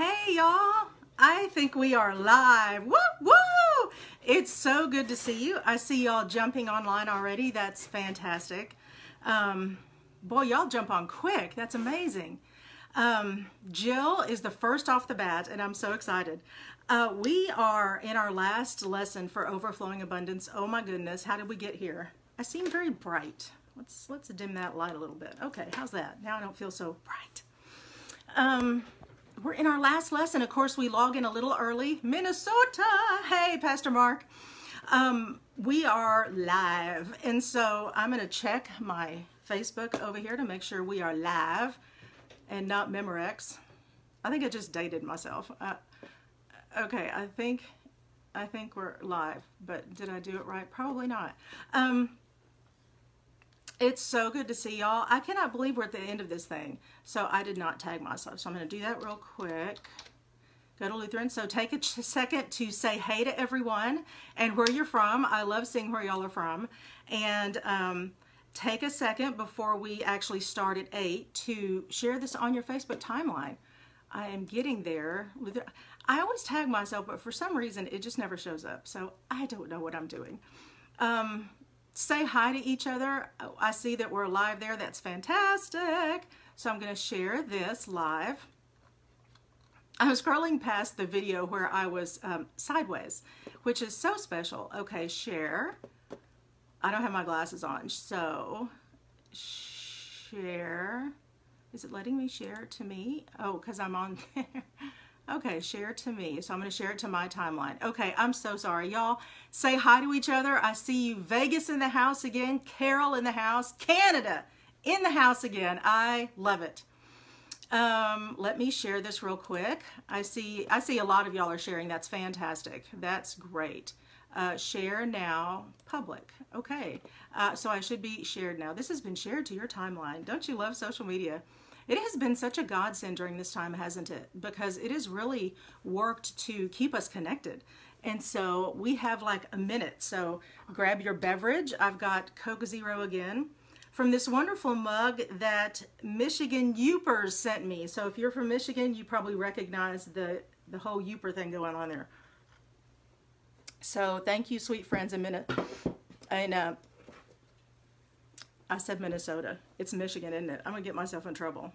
Hey, y'all. I think we are live. Woo, woo! It's so good to see you. I see y'all jumping online already. That's fantastic. Um, boy, y'all jump on quick. That's amazing. Um, Jill is the first off the bat, and I'm so excited. Uh, we are in our last lesson for overflowing abundance. Oh my goodness, how did we get here? I seem very bright. Let's let's dim that light a little bit. Okay, how's that? Now I don't feel so bright. Um, we're in our last lesson. Of course, we log in a little early. Minnesota. Hey, Pastor Mark. Um, we are live, and so I'm going to check my Facebook over here to make sure we are live and not Memorex. I think I just dated myself. Uh, okay, I think I think we're live, but did I do it right? Probably not. Um, it's so good to see y'all. I cannot believe we're at the end of this thing. So I did not tag myself. So I'm going to do that real quick. Go to Lutheran. So take a second to say hey to everyone and where you're from. I love seeing where y'all are from. And um, take a second before we actually start at 8 to share this on your Facebook timeline. I am getting there. I always tag myself, but for some reason it just never shows up. So I don't know what I'm doing. Um, say hi to each other. I see that we're live there. That's fantastic. So I'm going to share this live. I was scrolling past the video where I was um, sideways, which is so special. Okay, share. I don't have my glasses on, so share. Is it letting me share to me? Oh, because I'm on there. Okay, share to me. So I'm going to share it to my timeline. Okay, I'm so sorry. Y'all say hi to each other. I see you. Vegas in the house again. Carol in the house. Canada in the house again. I love it. Um, let me share this real quick. I see I see a lot of y'all are sharing. That's fantastic. That's great. Uh, share now public. Okay, uh, so I should be shared now. This has been shared to your timeline. Don't you love social media? It has been such a godsend during this time, hasn't it? Because it has really worked to keep us connected. And so we have like a minute. So grab your beverage. I've got Coke Zero again from this wonderful mug that Michigan Yoopers sent me. So if you're from Michigan, you probably recognize the, the whole Yooper thing going on there. So thank you, sweet friends in Minnesota. And uh, I said Minnesota. It's Michigan, isn't it? I'm gonna get myself in trouble.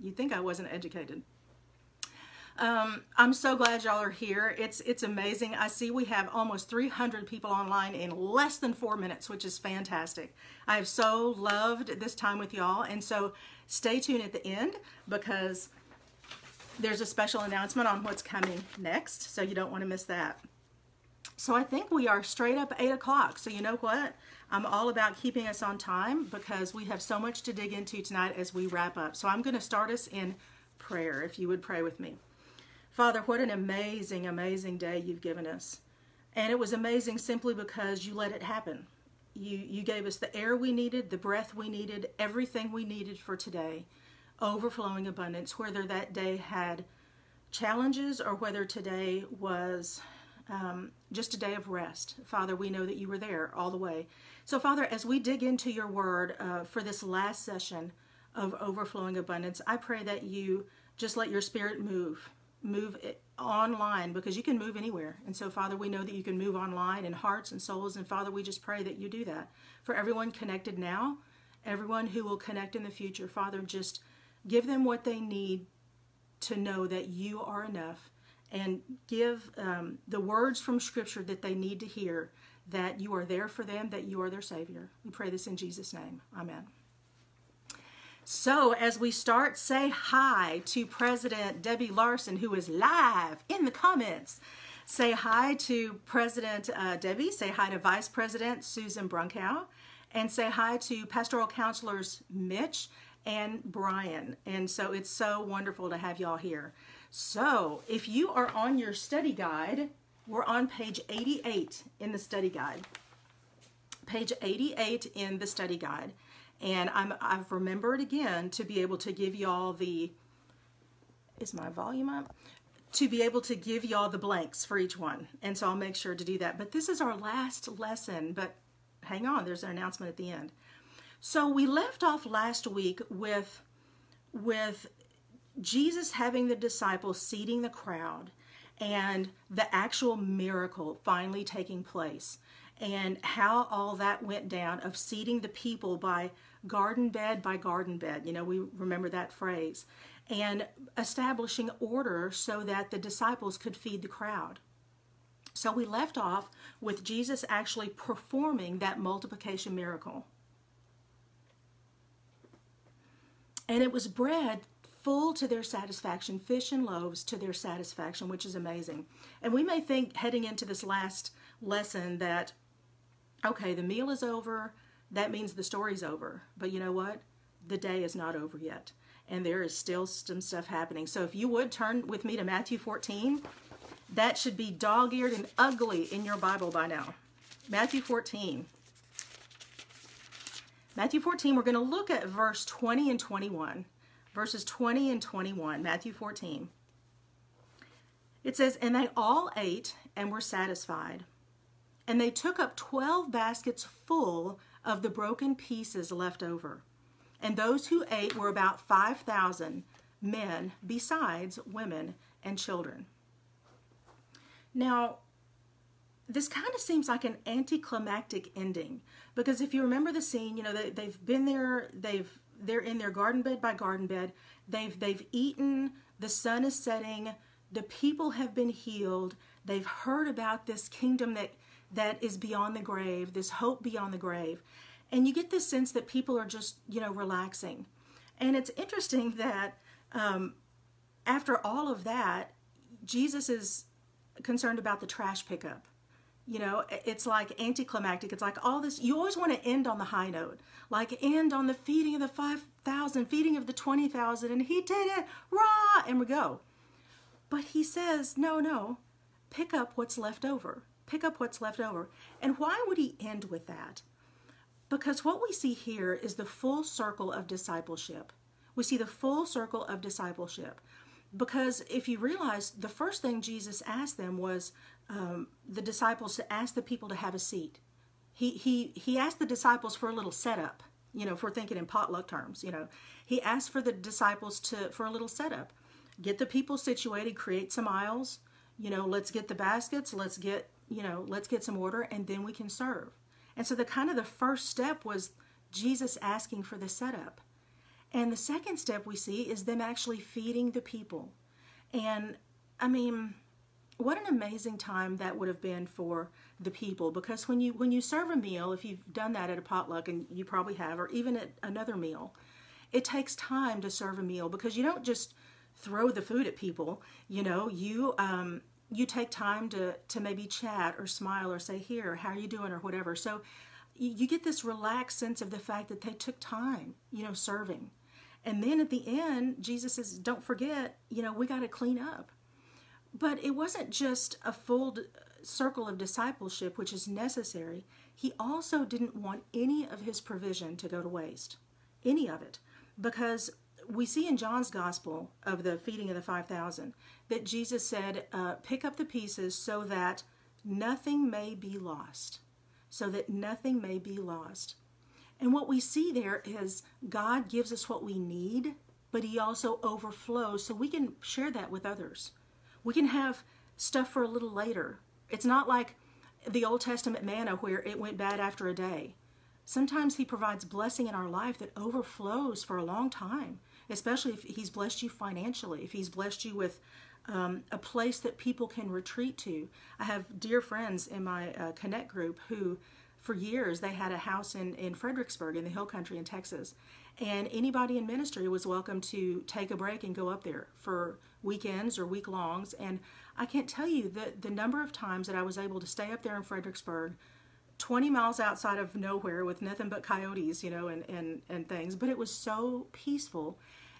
You'd think I wasn't educated. Um, I'm so glad y'all are here. It's it's amazing. I see we have almost 300 people online in less than four minutes, which is fantastic. I have so loved this time with y'all, and so stay tuned at the end because there's a special announcement on what's coming next, so you don't want to miss that. So I think we are straight up 8 o'clock. So you know what? I'm all about keeping us on time because we have so much to dig into tonight as we wrap up. So I'm going to start us in prayer, if you would pray with me. Father, what an amazing, amazing day you've given us. And it was amazing simply because you let it happen. You, you gave us the air we needed, the breath we needed, everything we needed for today. Overflowing abundance, whether that day had challenges or whether today was um, just a day of rest. Father, we know that you were there all the way. So, Father, as we dig into your word uh, for this last session of overflowing abundance, I pray that you just let your spirit move, move online because you can move anywhere. And so, Father, we know that you can move online in hearts and souls. And Father, we just pray that you do that for everyone connected now, everyone who will connect in the future. Father, just give them what they need to know that you are enough and give um, the words from Scripture that they need to hear that you are there for them, that you are their Savior. We pray this in Jesus' name. Amen. So, as we start, say hi to President Debbie Larson, who is live in the comments. Say hi to President uh, Debbie. Say hi to Vice President Susan Brunkow. And say hi to Pastoral Counselors Mitch and Brian. And so it's so wonderful to have y'all here. So, if you are on your study guide, we're on page 88 in the study guide. Page 88 in the study guide. And I'm, I've remembered again to be able to give y'all the, is my volume up? To be able to give y'all the blanks for each one. And so I'll make sure to do that. But this is our last lesson, but hang on, there's an announcement at the end. So we left off last week with, with Jesus having the disciples seating the crowd and the actual miracle finally taking place and how all that went down of seating the people by garden bed by garden bed. You know, we remember that phrase. And establishing order so that the disciples could feed the crowd. So we left off with Jesus actually performing that multiplication miracle. And it was bread full to their satisfaction, fish and loaves to their satisfaction, which is amazing. And we may think heading into this last lesson that, okay, the meal is over, that means the story's over. But you know what? The day is not over yet. And there is still some stuff happening. So if you would turn with me to Matthew 14, that should be dog eared and ugly in your Bible by now. Matthew 14. Matthew 14, we're going to look at verse 20 and 21 verses 20 and 21, Matthew 14. It says, And they all ate and were satisfied. And they took up 12 baskets full of the broken pieces left over. And those who ate were about 5,000 men, besides women and children. Now, this kind of seems like an anticlimactic ending because if you remember the scene, you know, they, they've been there, they've they're in their garden bed by garden bed. They've they've eaten. The sun is setting. The people have been healed. They've heard about this kingdom that that is beyond the grave, this hope beyond the grave. And you get this sense that people are just, you know, relaxing. And it's interesting that um, after all of that, Jesus is concerned about the trash pickup. You know, it's like anticlimactic. It's like all this, you always want to end on the high note, like end on the feeding of the 5,000, feeding of the 20,000, and he did it, rah, and we go. But he says, no, no, pick up what's left over. Pick up what's left over. And why would he end with that? Because what we see here is the full circle of discipleship. We see the full circle of discipleship. Because if you realize, the first thing Jesus asked them was, um, the disciples to ask the people to have a seat. He, he, he asked the disciples for a little setup, you know, if we're thinking in potluck terms, you know. He asked for the disciples to for a little setup. Get the people situated, create some aisles, you know, let's get the baskets, let's get, you know, let's get some order, and then we can serve. And so the kind of the first step was Jesus asking for the setup. And the second step we see is them actually feeding the people. And I mean, what an amazing time that would have been for the people because when you when you serve a meal if you've done that at a potluck and you probably have or even at another meal it takes time to serve a meal because you don't just throw the food at people you know you um, you take time to to maybe chat or smile or say here how are you doing? or whatever. So you get this relaxed sense of the fact that they took time you know serving. And then at the end jesus says don't forget you know we got to clean up but it wasn't just a full circle of discipleship, which is necessary. He also didn't want any of his provision to go to waste, any of it, because we see in John's gospel of the feeding of the 5,000 that Jesus said, uh, Pick up the pieces so that nothing may be lost. So that nothing may be lost. And what we see there is God gives us what we need, but He also overflows so we can share that with others. We can have stuff for a little later. It's not like the Old Testament manna where it went bad after a day. Sometimes He provides blessing in our life that overflows for a long time, especially if He's blessed you financially, if He's blessed you with um, a place that people can retreat to. I have dear friends in my uh, Connect group who, for years, they had a house in, in Fredericksburg in the Hill Country in Texas. And anybody in ministry was welcome to take a break and go up there for weekends or week longs. And I can't tell you the, the number of times that I was able to stay up there in Fredericksburg, 20 miles outside of nowhere with nothing but coyotes, you know, and, and, and things. But it was so peaceful.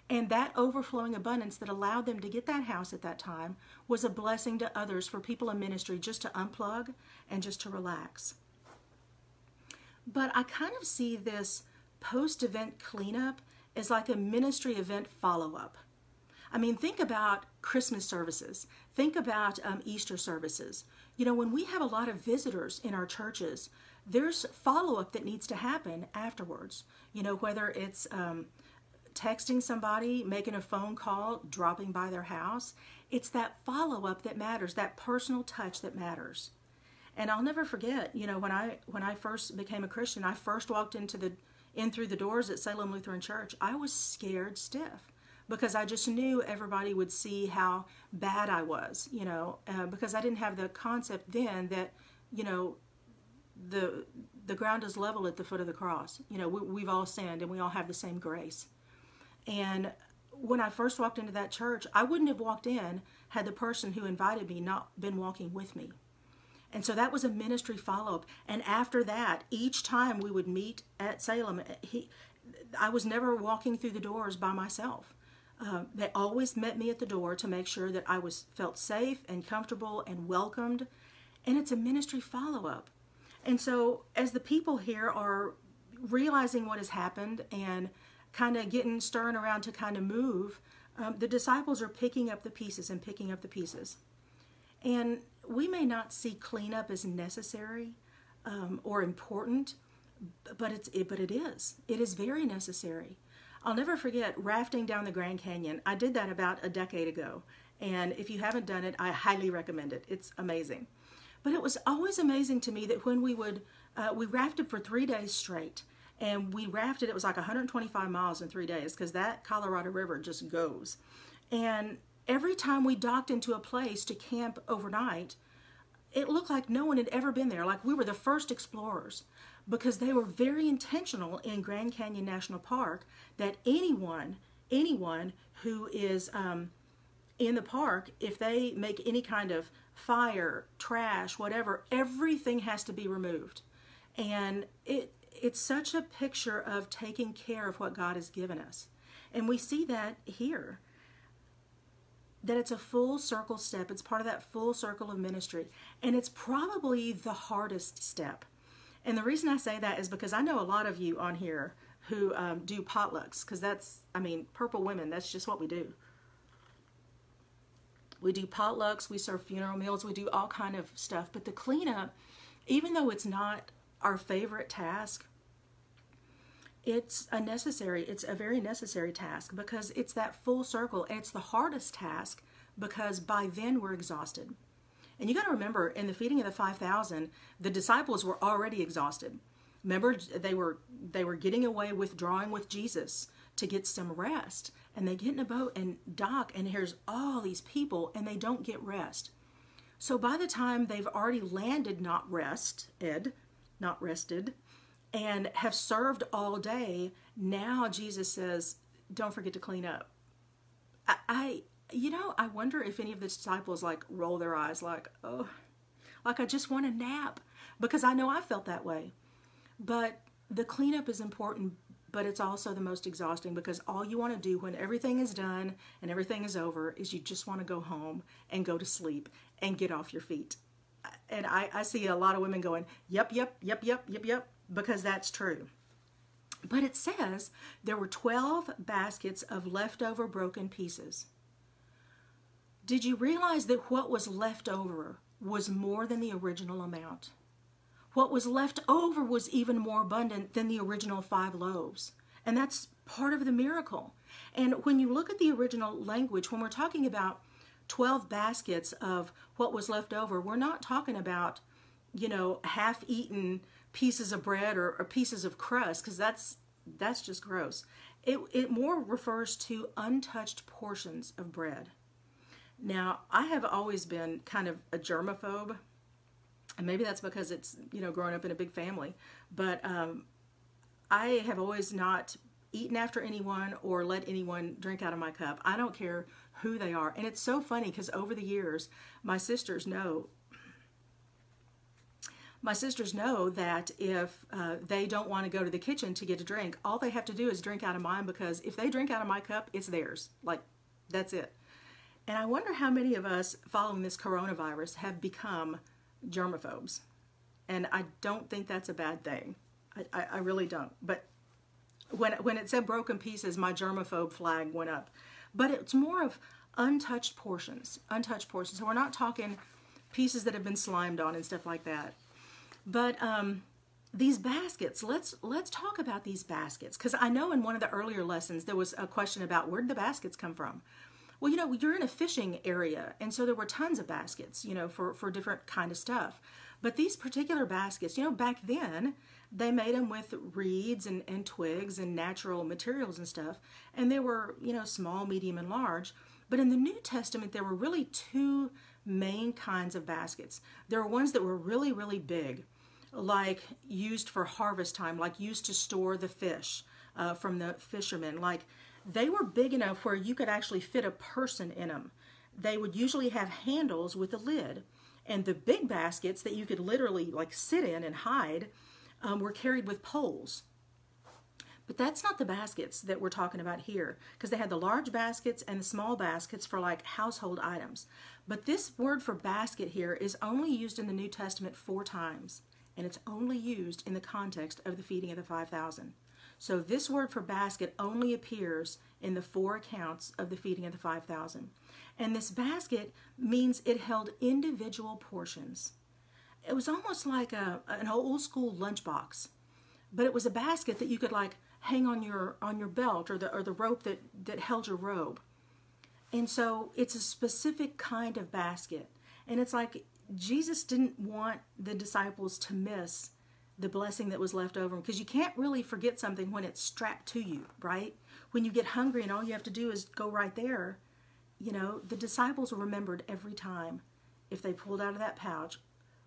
And that overflowing abundance that allowed them to get that house at that time was a blessing to others for people in ministry just to unplug and just to relax. But I kind of see this post event cleanup is like a ministry event follow up. I mean, think about Christmas services. Think about um, Easter services. You know, when we have a lot of visitors in our churches, there's follow up that needs to happen afterwards. You know, whether it's um, texting somebody, making a phone call, dropping by their house. It's that follow up that matters, that personal touch that matters. And I'll never forget, you know, when I when I first became a Christian, I first walked into the in through the doors at Salem Lutheran Church. I was scared stiff because I just knew everybody would see how bad I was, you know, uh, because I didn't have the concept then that, you know, the the ground is level at the foot of the cross. You know, we, we've all sinned and we all have the same grace. And when I first walked into that church, I wouldn't have walked in had the person who invited me not been walking with me. And so that was a ministry follow up. And after that, each time we would meet at Salem, he, I was never walking through the doors by myself. Uh, they always met me at the door to make sure that I was felt safe and comfortable and welcomed. And it's a ministry follow up. And so as the people here are realizing what has happened and kind of getting stirring around to kind of move, um, the disciples are picking up the pieces and picking up the pieces. And we may not see cleanup as necessary um, or important, but it's it, but it is. It is very necessary. I'll never forget rafting down the Grand Canyon. I did that about a decade ago, and if you haven't done it, I highly recommend it. It's amazing. But it was always amazing to me that when we would uh, we rafted for three days straight, and we rafted. It was like 125 miles in three days because that Colorado River just goes, and every time we docked into a place to camp overnight, it looked like no one had ever been there. Like we were the first explorers because they were very intentional in Grand Canyon National Park that anyone, anyone who is um, in the park, if they make any kind of fire, trash, whatever, everything has to be removed. And it it's such a picture of taking care of what God has given us. And we see that here that it's a full circle step. It's part of that full circle of ministry. And it's probably the hardest step. And the reason I say that is because I know a lot of you on here who um, do potlucks, because that's, I mean, Purple Women, that's just what we do. We do potlucks, we serve funeral meals, we do all kind of stuff. But the cleanup, even though it's not our favorite task, it's a necessary, it's a very necessary task because it's that full circle. And it's the hardest task because by then we're exhausted. And you got to remember, in the feeding of the 5,000, the disciples were already exhausted. Remember, they were they were getting away, withdrawing with Jesus to get some rest, and they get in a boat and dock, and here's all these people, and they don't get rest. So by the time they've already landed, not rest, Ed, not rested, and have served all day, now Jesus says, don't forget to clean up. I, I, you know, I wonder if any of the disciples like roll their eyes like, oh, like I just want a nap because I know I felt that way. But the cleanup is important, but it's also the most exhausting because all you want to do when everything is done and everything is over is you just want to go home and go to sleep and get off your feet. And I, I see a lot of women going, yep, yep, yep, yep, yep, yep because that's true. But it says there were 12 baskets of leftover broken pieces. Did you realize that what was left over was more than the original amount? What was left over was even more abundant than the original five loaves. And that's part of the miracle. And when you look at the original language, when we're talking about 12 baskets of what was left over, we're not talking about, you know, half eaten pieces of bread or, or pieces of crust because that's that's just gross. It, it more refers to untouched portions of bread. Now, I have always been kind of a germaphobe, and maybe that's because it's, you know, growing up in a big family, but um, I have always not eaten after anyone or let anyone drink out of my cup. I don't care who they are. And it's so funny because over the years, my sisters know my sisters know that if uh, they don't want to go to the kitchen to get a drink, all they have to do is drink out of mine because if they drink out of my cup, it's theirs. Like, that's it. And I wonder how many of us following this coronavirus have become germaphobes. And I don't think that's a bad thing. I, I, I really don't. But when, when it said broken pieces, my germaphobe flag went up. But it's more of untouched portions, untouched portions. So we're not talking pieces that have been slimed on and stuff like that. But um, these baskets let's let's talk about these baskets because i know in one of the earlier lessons there was a question about where did the baskets come from? Well you know you're in a fishing area and so there were tons of baskets you know for for different kind of stuff. But these particular baskets you know back then they made them with reeds and, and twigs and natural materials and stuff and they were you know small medium and large. But in the new testament there were really two main kinds of baskets. There were ones that were really really big like used for harvest time, like used to store the fish uh, from the fishermen. Like they were big enough where you could actually fit a person in them. They would usually have handles with a lid. And the big baskets that you could literally like sit in and hide um, were carried with poles. But that's not the baskets that we're talking about here because they had the large baskets and the small baskets for like household items. But this word for basket here is only used in the New Testament four times and it's only used in the context of the feeding of the 5,000. So this word for basket only appears in the four accounts of the feeding of the 5,000. And this basket means it held individual portions. It was almost like a, an old school lunchbox, but it was a basket that you could like hang on your on your belt or the or the rope that that held your robe. And so it's a specific kind of basket. And it's like Jesus didn't want the disciples to miss the blessing that was left over because you can't really forget something when it's strapped to you, right? When you get hungry and all you have to do is go right there, you know, the disciples remembered every time if they pulled out of that pouch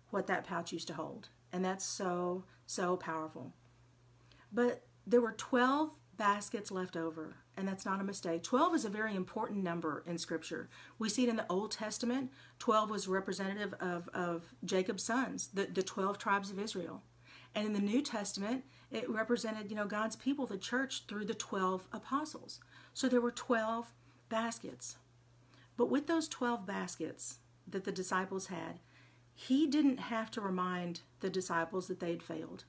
what that pouch used to hold. And that's so, so powerful. But there were 12 baskets left over and that's not a mistake. 12 is a very important number in Scripture. We see it in the Old Testament. 12 was representative of, of Jacob's sons, the, the 12 tribes of Israel. And in the New Testament, it represented, you know, God's people, the church, through the 12 apostles. So there were 12 baskets. But with those 12 baskets that the disciples had, he didn't have to remind the disciples that they had failed.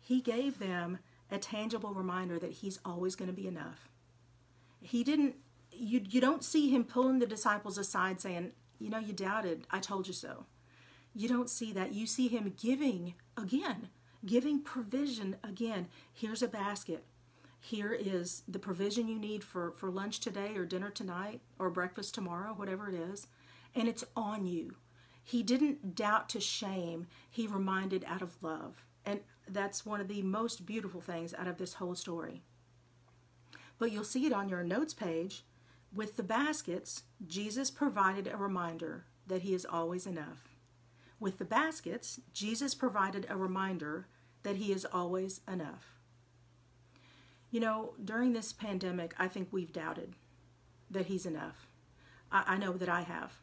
He gave them a tangible reminder that he's always going to be enough. He didn't you you don't see him pulling the disciples aside saying you know you doubted. I told you so. You don't see that. You see him giving again giving provision again. Here's a basket. Here is the provision you need for for lunch today or dinner tonight or breakfast tomorrow whatever it is and it's on you. He didn't doubt to shame. He reminded out of love. And that's one of the most beautiful things out of this whole story but you'll see it on your notes page. With the baskets, Jesus provided a reminder that he is always enough. With the baskets, Jesus provided a reminder that he is always enough. You know, during this pandemic, I think we've doubted that he's enough. I, I know that I have.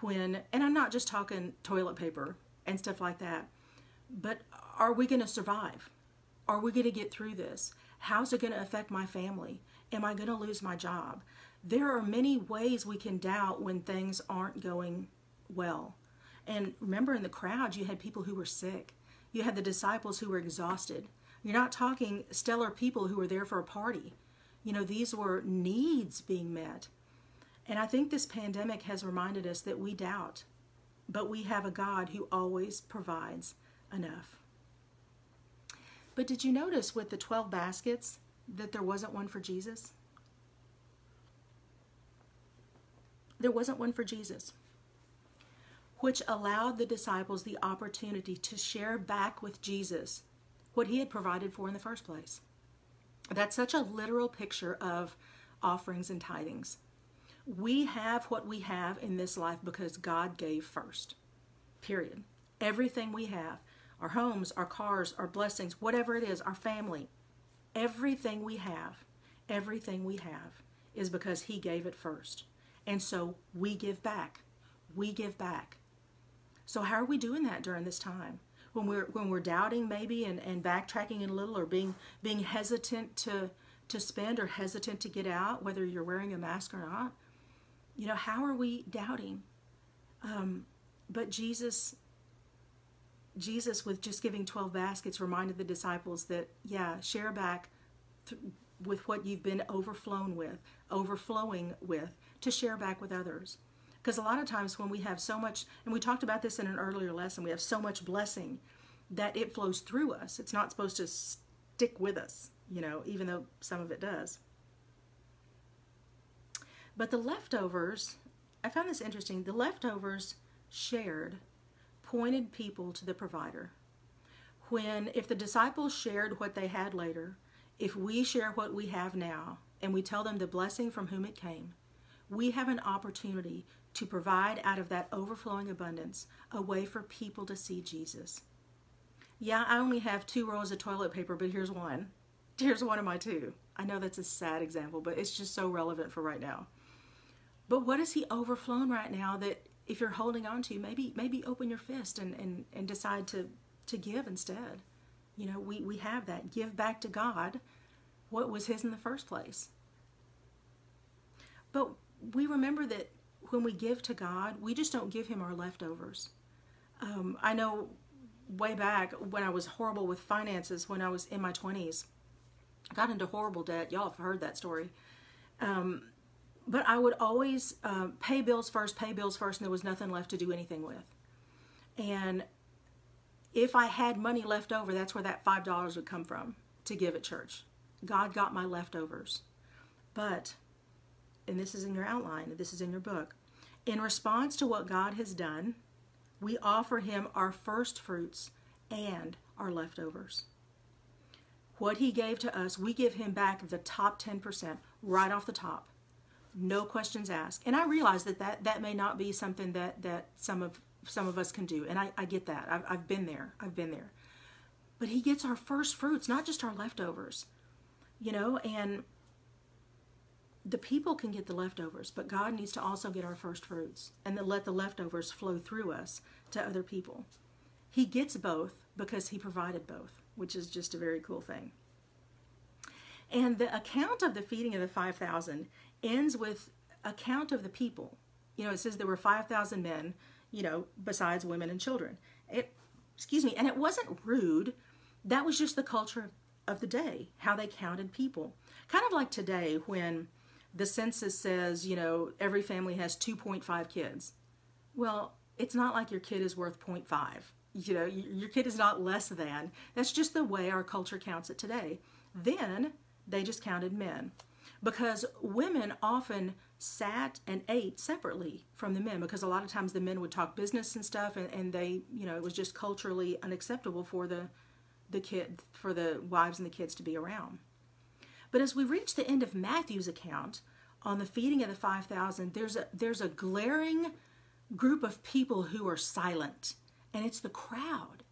When, and I'm not just talking toilet paper and stuff like that, but are we going to survive? Are we going to get through this? How's it going to affect my family? Am I going to lose my job? There are many ways we can doubt when things aren't going well. And remember, in the crowd, you had people who were sick. You had the disciples who were exhausted. You're not talking stellar people who were there for a party. You know, these were needs being met. And I think this pandemic has reminded us that we doubt, but we have a God who always provides enough. But did you notice with the 12 baskets that there wasn't one for Jesus? There wasn't one for Jesus, which allowed the disciples the opportunity to share back with Jesus what he had provided for in the first place. That's such a literal picture of offerings and tithings. We have what we have in this life because God gave first. Period. Everything we have our homes, our cars, our blessings, whatever it is, our family, everything we have, everything we have is because He gave it first. And so we give back. We give back. So how are we doing that during this time? When we're when we're doubting maybe and, and backtracking a little or being being hesitant to to spend or hesitant to get out, whether you're wearing a mask or not, you know, how are we doubting? Um, but Jesus Jesus, with just giving 12 baskets, reminded the disciples that, yeah, share back th- with what you've been overflown with, overflowing with, to share back with others. Because a lot of times when we have so much, and we talked about this in an earlier lesson, we have so much blessing that it flows through us. It's not supposed to stick with us, you know, even though some of it does. But the leftovers, I found this interesting. The leftovers shared pointed people to the provider. When, if the disciples shared what they had later, if we share what we have now and we tell them the blessing from whom it came, we have an opportunity to provide out of that overflowing abundance a way for people to see Jesus. Yeah, I only have two rolls of toilet paper, but here's one. Here's one of my two. I know that's a sad example, but it's just so relevant for right now. But what is he overflown right now that if you're holding on to, maybe maybe open your fist and, and, and decide to, to give instead. You know, we, we have that. Give back to God what was his in the first place. But we remember that when we give to God, we just don't give him our leftovers. Um, I know way back when I was horrible with finances, when I was in my 20s, I got into horrible debt. Y'all have heard that story. Um, but I would always uh, pay bills first, pay bills first, and there was nothing left to do anything with. And if I had money left over, that's where that $5 would come from to give at church. God got my leftovers. But, and this is in your outline, this is in your book, in response to what God has done, we offer Him our first fruits and our leftovers. What He gave to us, we give Him back the top 10% right off the top no questions asked. And I realize that that, that may not be something that, that some of some of us can do. And I, I get that. I've, I've been there. I've been there. But he gets our first fruits, not just our leftovers. You know, and the people can get the leftovers, but God needs to also get our first fruits and then let the leftovers flow through us to other people. He gets both because he provided both, which is just a very cool thing. And the account of the feeding of the 5,000 ends with account of the people. You know, it says there were 5,000 men, you know, besides women and children. It, excuse me, and it wasn't rude. That was just the culture of the day, how they counted people. Kind of like today when the census says, you know, every family has 2.5 kids. Well, it's not like your kid is worth 0.5. You know, your kid is not less than. That's just the way our culture counts it today. Then they just counted men because women often sat and ate separately from the men because a lot of times the men would talk business and stuff and, and they you know it was just culturally unacceptable for the the kid for the wives and the kids to be around. But as we reach the end of matthew's account on the feeding of the 5000 there's a there's a glaring group of people who are silent and it's the crowd.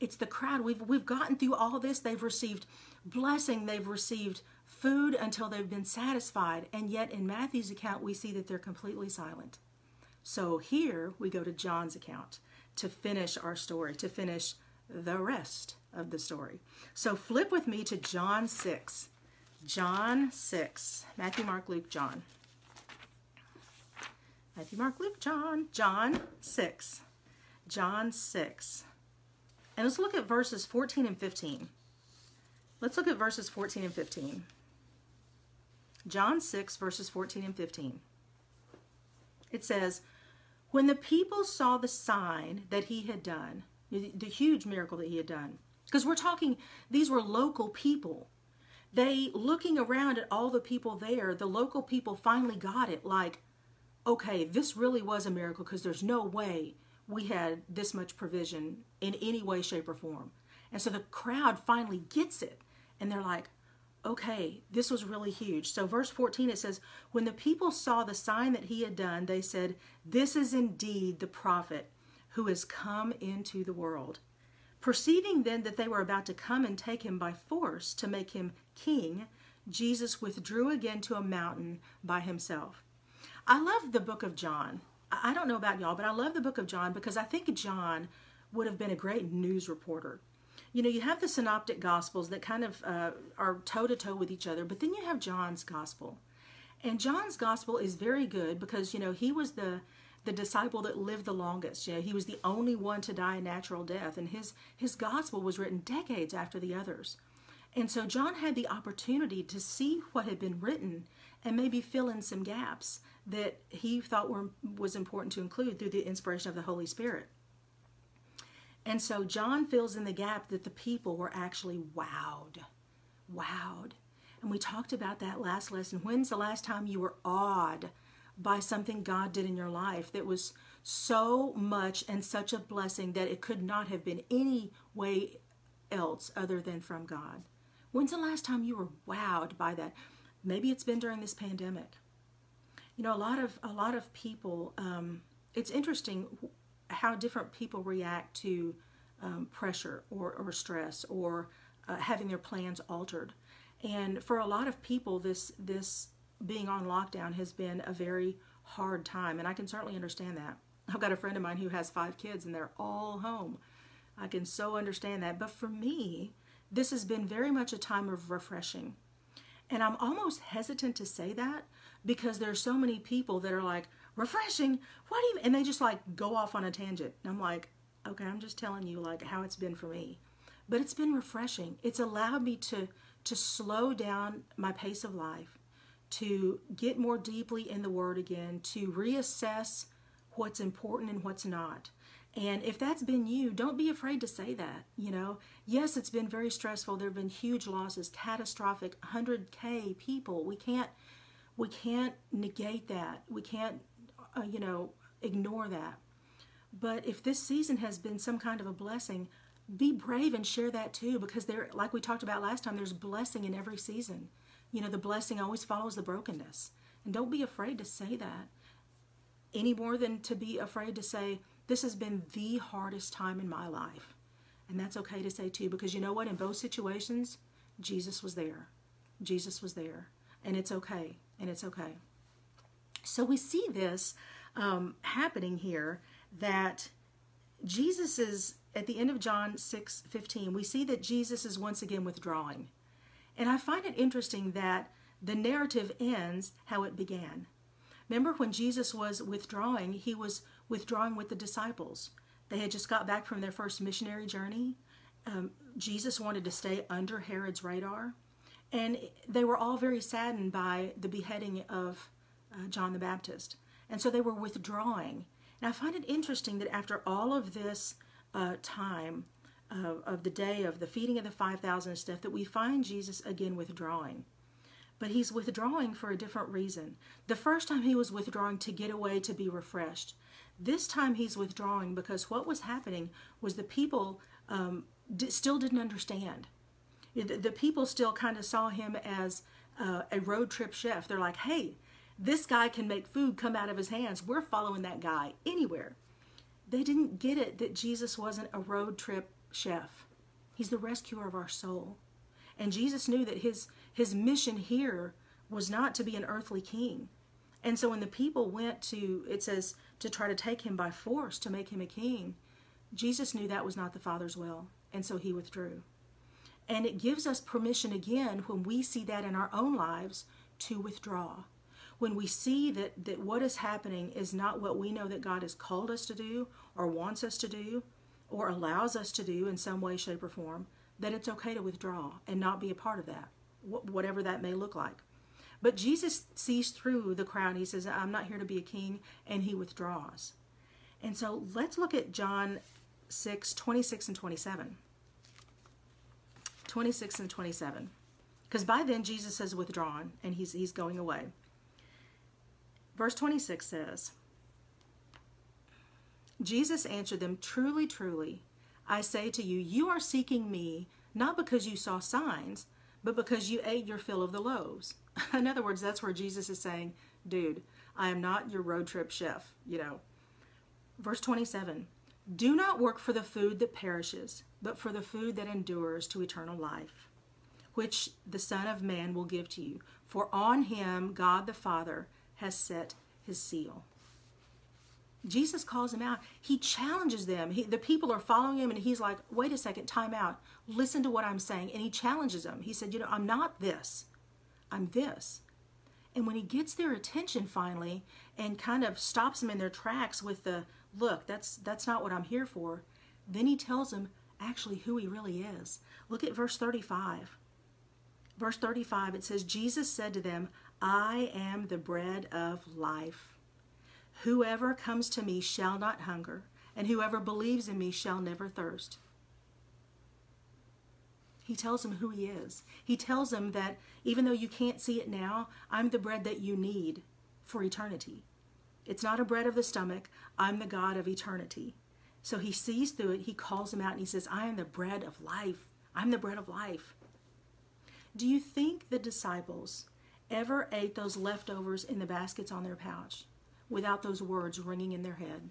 It's the crowd. We've we've gotten through all this. They've received blessing. They've received food until they've been satisfied, and yet in Matthew's account, we see that they're completely silent. So here we go to John's account to finish our story, to finish the rest of the story. So flip with me to John 6. John 6. Matthew, Mark, Luke, John. Matthew, Mark, Luke, John. John 6. John 6. And let's look at verses 14 and 15. Let's look at verses 14 and 15. John 6, verses 14 and 15. It says, When the people saw the sign that he had done, the huge miracle that he had done, because we're talking, these were local people. They, looking around at all the people there, the local people finally got it like, okay, this really was a miracle because there's no way we had this much provision in any way, shape, or form. And so the crowd finally gets it. And they're like, okay, this was really huge. So, verse 14 it says, When the people saw the sign that he had done, they said, This is indeed the prophet who has come into the world. Perceiving then that they were about to come and take him by force to make him king, Jesus withdrew again to a mountain by himself. I love the book of John. I don't know about y'all, but I love the book of John because I think John would have been a great news reporter you know, you have the synoptic gospels that kind of uh, are toe to toe with each other, but then you have John's gospel. And John's gospel is very good because, you know, he was the the disciple that lived the longest. You know, he was the only one to die a natural death, and his his gospel was written decades after the others. And so John had the opportunity to see what had been written and maybe fill in some gaps that he thought were was important to include through the inspiration of the Holy Spirit. And so John fills in the gap that the people were actually wowed. Wowed. And we talked about that last lesson. When's the last time you were awed by something God did in your life that was so much and such a blessing that it could not have been any way else other than from God? When's the last time you were wowed by that? Maybe it's been during this pandemic. You know, a lot of a lot of people. Um, it's interesting how different people react to um, pressure or, or stress or uh, having their plans altered. And for a lot of people, this this being on lockdown has been a very hard time, and I can certainly understand that. I've got a friend of mine who has five kids, and they're all home. I can so understand that. But for me, this has been very much a time of refreshing. And I'm almost hesitant to say that because there are so many people that are like, refreshing, what do you, and they just like go off on a tangent. And I'm like, okay, I'm just telling you like how it's been for me. But it's been refreshing. It's allowed me to to slow down my pace of life, to get more deeply in the Word again, to reassess what's important and what's not. And if that's been you, don't be afraid to say that. You know, yes, it's been very stressful. There have been huge losses, catastrophic, 100k people. We can't, we can't negate that. We can't, uh, you know, ignore that. But if this season has been some kind of a blessing, be brave and share that too because there like we talked about last time there's blessing in every season. You know the blessing always follows the brokenness. And don't be afraid to say that any more than to be afraid to say this has been the hardest time in my life. And that's okay to say too because you know what? In both situations jesus was there. Jesus was there. And it's okay. And it's okay so we see this um, happening here that jesus is at the end of John 6 15, we see that Jesus is once again withdrawing. And I find it interesting that the narrative ends how it began. Remember when Jesus was withdrawing, he was withdrawing with the disciples. They had just got back from their first missionary journey. Um, Jesus wanted to stay under Herod's radar. And they were all very saddened by the beheading of uh, John the Baptist. And so they were withdrawing. And I find it interesting that after all of this uh, time of, of the day of the feeding of the 5,000 and stuff that we find Jesus again withdrawing. But he's withdrawing for a different reason. The first time he was withdrawing to get away to be refreshed. This time he's withdrawing because what was happening was the people um, still didn't understand. The, the people still kind of saw him as uh, a road trip chef. They're like, hey, this guy can make food come out of his hands. We're following that guy anywhere. They didn't get it that Jesus wasn't a road trip chef. He's the rescuer of our soul. And Jesus knew that his his mission here was not to be an earthly king. And so when the people went to it says to try to take him by force to make him a king, Jesus knew that was not the Father's will, and so he withdrew. And it gives us permission again when we see that in our own lives to withdraw when we see that, that what is happening is not what we know that God has called us to do or wants us to do or allows us to do in some way, shape, or form, that it's okay to withdraw and not be a part of that, whatever that may look like. But Jesus sees through the crowd. He says, I'm not here to be a king, and he withdraws. And so let's look at John 6, 26 and 27. 26 and 27. Because by then Jesus has withdrawn and he's, he's going away. Verse 26 says, Jesus answered them, Truly, truly, I say to you, you are seeking me not because you saw signs, but because you ate your fill of the loaves. In other words, that's where Jesus is saying, Dude, I am not your road trip chef, you know. Verse 27 Do not work for the food that perishes, but for the food that endures to eternal life, which the Son of Man will give to you. For on him God the Father has set his seal. Jesus calls him out. He challenges them. He, the people are following him, and he's like, wait a second, time out. Listen to what I'm saying. And he challenges them. He said, you know, I'm not this, I'm this. And when he gets their attention finally and kind of stops them in their tracks with the, look, that's, that's not what I'm here for, then he tells them actually who he really is. Look at verse 35. Verse 35, it says, Jesus said to them, I am the bread of life. Whoever comes to me shall not hunger, and whoever believes in me shall never thirst. He tells them who he is. He tells them that even though you can't see it now, I'm the bread that you need for eternity. It's not a bread of the stomach. I'm the God of eternity. So he sees through it. He calls them out and he says, I am the bread of life. I'm the bread of life. Do you think the disciples ever ate those leftovers in the baskets on their pouch without those words ringing in their head?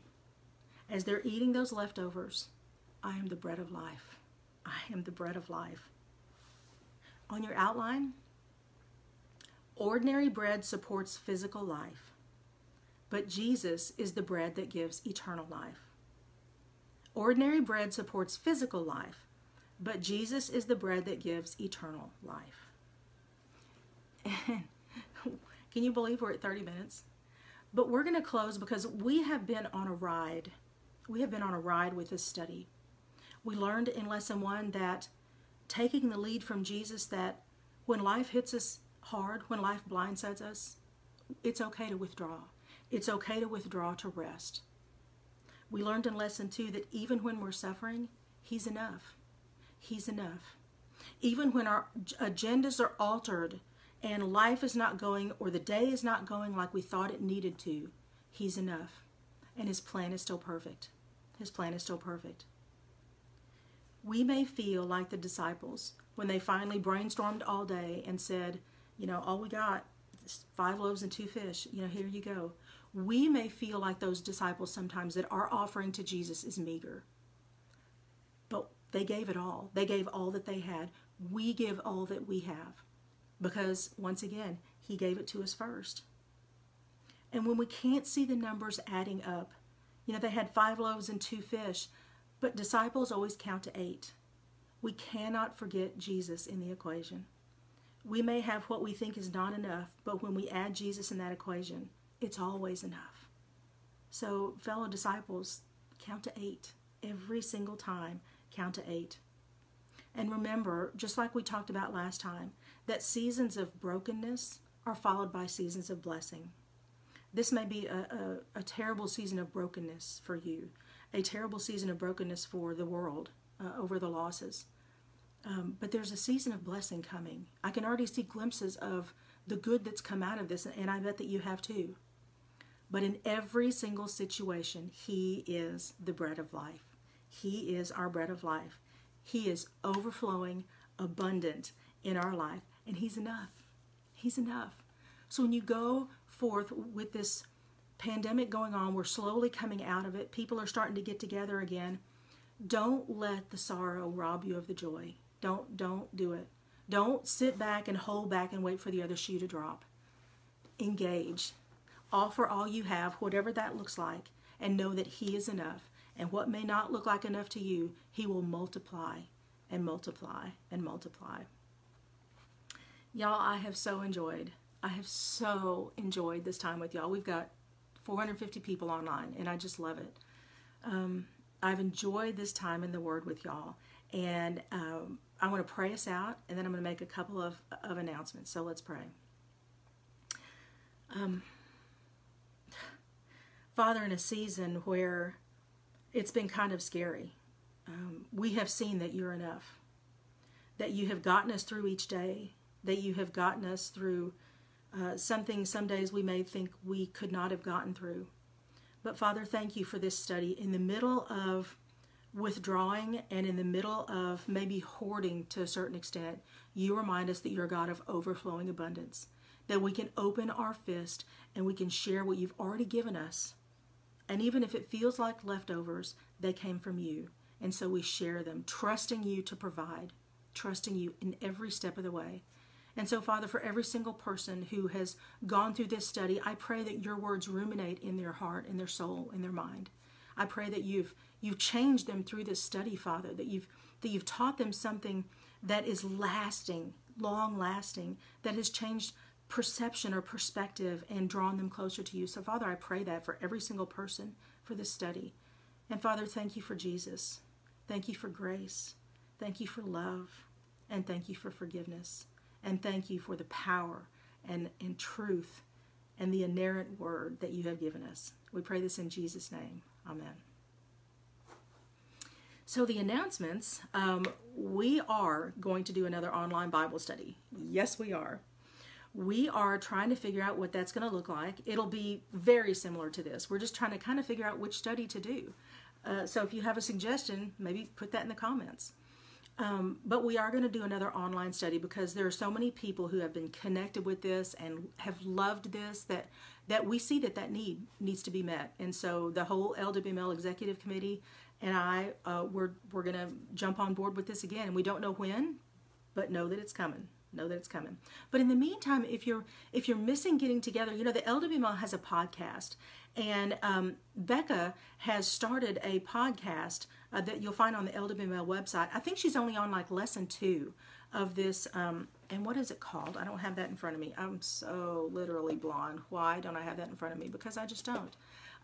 As they're eating those leftovers, I am the bread of life. I am the bread of life. On your outline, ordinary bread supports physical life, but Jesus is the bread that gives eternal life. Ordinary bread supports physical life, but Jesus is the bread that gives eternal life. can you believe we're at 30 minutes? But we're going to close because we have been on a ride. We have been on a ride with this study. We learned in lesson one that taking the lead from Jesus, that when life hits us hard, when life blindsides us, it's okay to withdraw. It's okay to withdraw to rest. We learned in lesson two that even when we're suffering, He's enough. He's enough. Even when our agendas are altered and life is not going or the day is not going like we thought it needed to, He's enough. And His plan is still perfect. His plan is still perfect. We may feel like the disciples when they finally brainstormed all day and said, you know, all we got is five loaves and two fish. You know, here you go. We may feel like those disciples sometimes that our offering to Jesus is meager. But they gave it all. They gave all that they had. We give all that we have because, once again, He gave it to us first. And when we can't see the numbers adding up, you know, they had five loaves and two fish. But disciples always count to eight. We cannot forget Jesus in the equation. We may have what we think is not enough, but when we add Jesus in that equation, it's always enough. So, fellow disciples, count to eight. Every single time, count to eight. And remember, just like we talked about last time, that seasons of brokenness are followed by seasons of blessing. This may be a, a, a terrible season of brokenness for you a terrible season of brokenness for the world uh, over the losses. Um, but there's a season of blessing coming. I can already see glimpses of the good that's come out of this, and I bet that you have too. But in every single situation, He is the bread of life. He is our bread of life. He is overflowing, abundant in our life, and He's enough. He's enough. So when you go forth with this pandemic going on, we're slowly coming out of it. People are starting to get together again. Don't let the sorrow rob you of the joy. Don't don't do it. Don't sit back and hold back and wait for the other shoe to drop. Engage. Offer all you have, whatever that looks like, and know that He is enough. And what may not look like enough to you, He will multiply and multiply and multiply. Y'all, I have so enjoyed. I have so enjoyed this time with y'all. We've got 450 people online, and I just love it. Um, I've enjoyed this time in the Word with y'all, and um, I want to pray us out, and then I'm going to make a couple of, of announcements. So let's pray. Um, Father, in a season where it's been kind of scary, um, we have seen that you're enough, that you have gotten us through each day, that you have gotten us through uh, something some days we may think we could not have gotten through. But Father, thank you for this study. In the middle of withdrawing and in the middle of maybe hoarding to a certain extent, you remind us that you're a God of overflowing abundance, that we can open our fist and we can share what you've already given us. And even if it feels like leftovers, they came from you. And so we share them, trusting you to provide, trusting you in every step of the way. And so, Father, for every single person who has gone through this study, I pray that your words ruminate in their heart, in their soul, in their mind. I pray that you've you've changed them through this study, Father, that you've that you've taught them something that is lasting, long lasting, that has changed perception or perspective and drawn them closer to you. So, Father, I pray that for every single person for this study. And Father, thank you for Jesus. Thank you for grace. Thank you for love. And thank you for forgiveness and thank you for the power and, and truth and the inerrant word that you have given us. We pray this in Jesus' name. Amen. So the announcements, um, we are going to do another online Bible study. Yes, we are. We are trying to figure out what that's going to look like. It'll be very similar to this. We're just trying to kind of figure out which study to do. Uh, so if you have a suggestion, maybe put that in the comments. Um, but we are going to do another online study because there are so many people who have been connected with this and have loved this that that we see that that need needs to be met. And so the whole LWML executive committee and I uh, we're we're going to jump on board with this again. And we don't know when, but know that it's coming know that it's coming. But in the meantime, if you're if you're missing getting together, you know the LWML has a podcast, and um, Becca has started a podcast uh, that you'll find on the LWML website. I think she's only on like lesson two of this. Um, and what is it called? I don't have that in front of me. I'm so literally blonde. Why don't I have that in front of me? Because I just don't.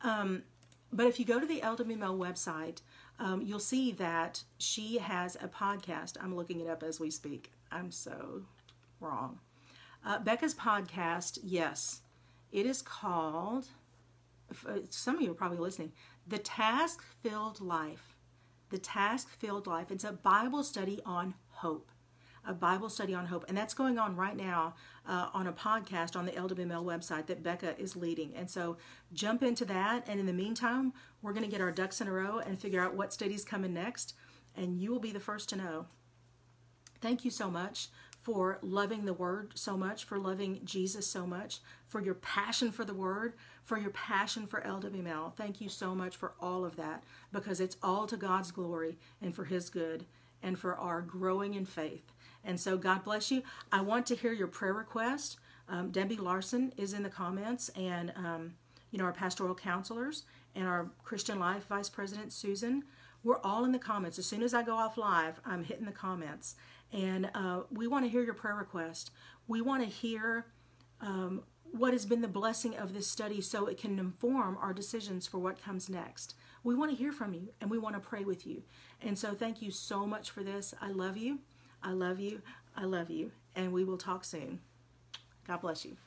Um, but if you go to the LWML website, um, you'll see that she has a podcast. I'm looking it up as we speak. I'm so wrong. Uh, Becca's podcast, yes, it is called, uh, some of you are probably listening, The Task Filled Life. The Task Filled Life. It's a Bible study on hope. A Bible study on hope. And that's going on right now uh, on a podcast on the LWML website that Becca is leading. And so jump into that. And in the meantime, we're going to get our ducks in a row and figure out what study's coming next. And you will be the first to know. Thank you so much for loving the Word so much, for loving Jesus so much, for your passion for the Word, for your passion for LWML. Thank you so much for all of that because it's all to God's glory and for His good and for our growing in faith. And so, God bless you. I want to hear your prayer request. Um, Debbie Larson is in the comments, and um, you know our pastoral counselors and our Christian Life Vice President Susan. We're all in the comments. As soon as I go off live, I'm hitting the comments. And uh, we want to hear your prayer request. We want to hear um, what has been the blessing of this study so it can inform our decisions for what comes next. We want to hear from you and we want to pray with you. And so thank you so much for this. I love you. I love you. I love you. And we will talk soon. God bless you.